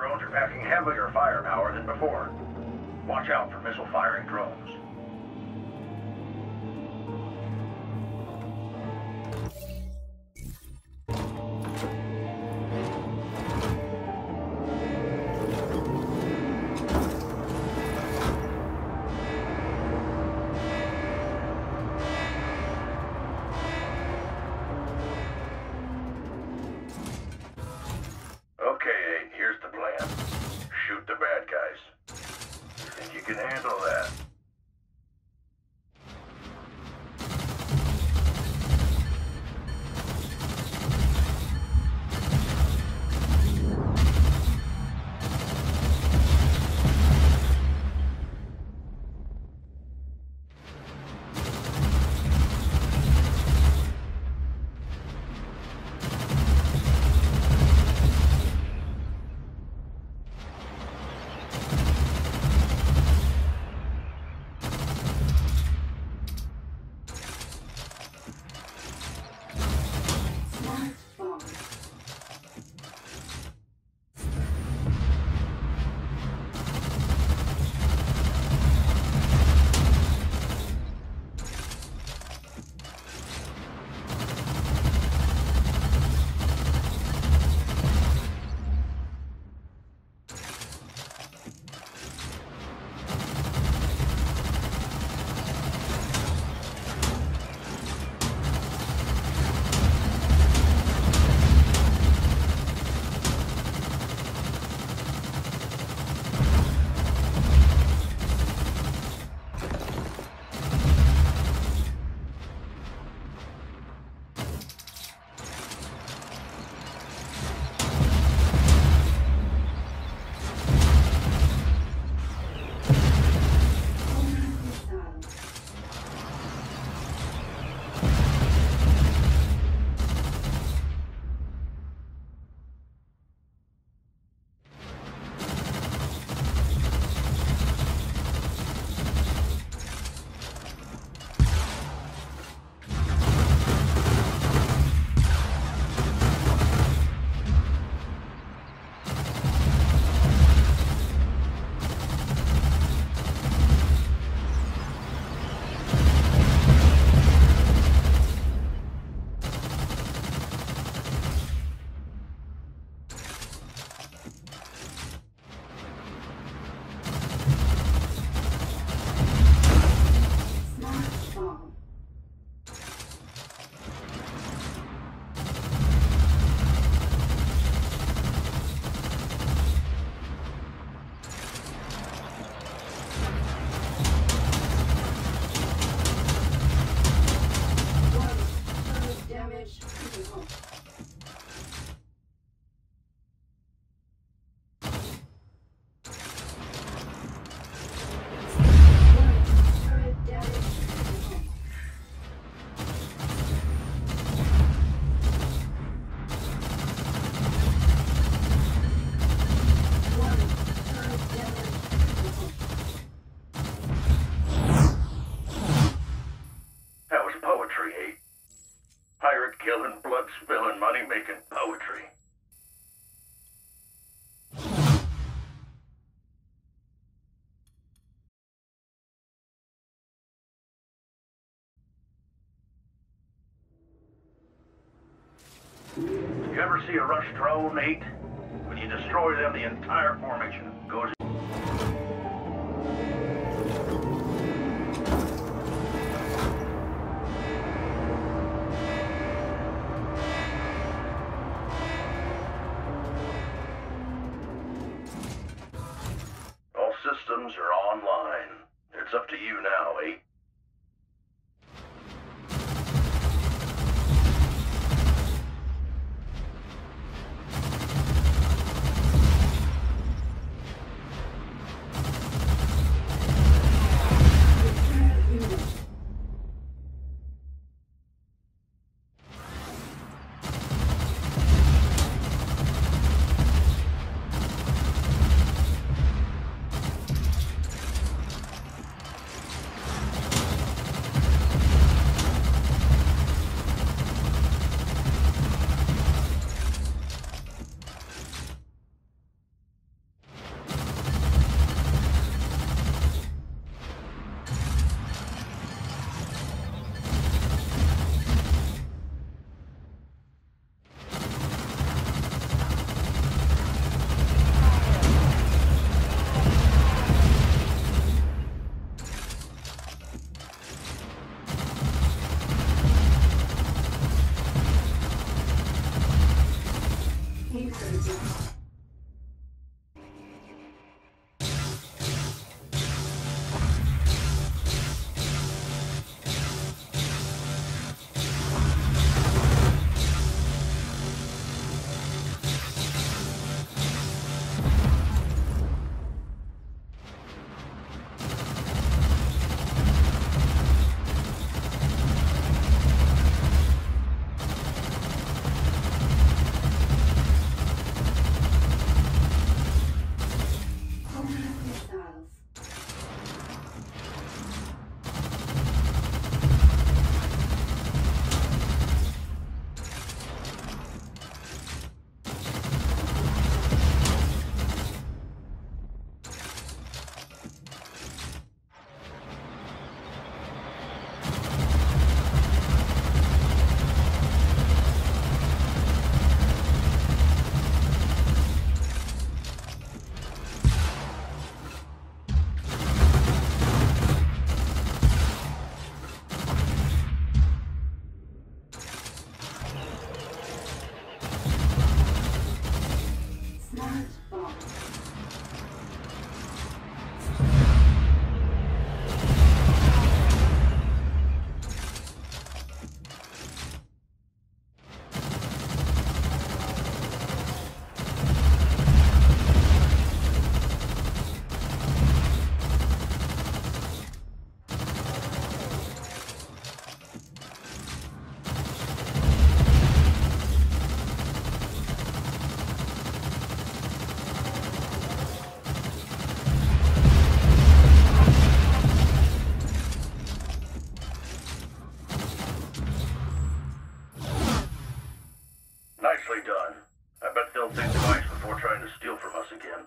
Drones are packing heavier firepower than before. Watch out for missile-firing drones. Poetry, Pirate killing, blood spilling, money making poetry. You ever see a rush drone, Eight? When you destroy them, the entire formation goes nicely done. I bet they'll think twice before trying to steal from us again.